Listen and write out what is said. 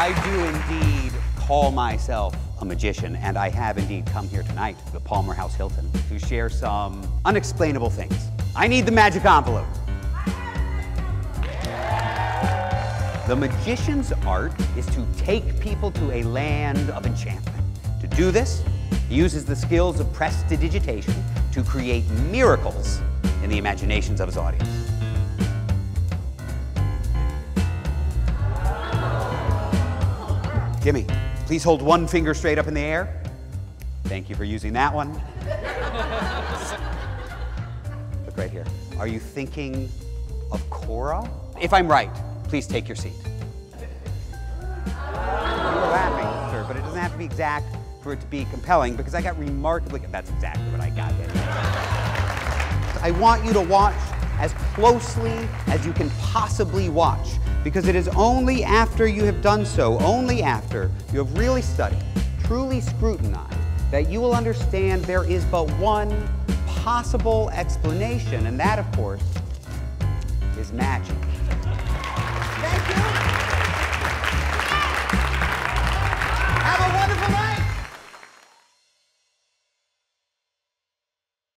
I do indeed call myself a magician, and I have indeed come here tonight to the Palmer House Hilton to share some unexplainable things. I need the magic envelope. The magician's art is to take people to a land of enchantment. To do this, he uses the skills of prestidigitation to create miracles in the imaginations of his audience. Jimmy, please hold one finger straight up in the air. Thank you for using that one. Look right here. Are you thinking of Cora? If I'm right, please take your seat. You're laughing, sir, but it doesn't have to be exact for it to be compelling because I got remarkably, that's exactly what I got. I want you to watch as closely as you can possibly watch because it is only after you have done so, only after you have really studied, truly scrutinized, that you will understand there is but one possible explanation, and that, of course, is magic.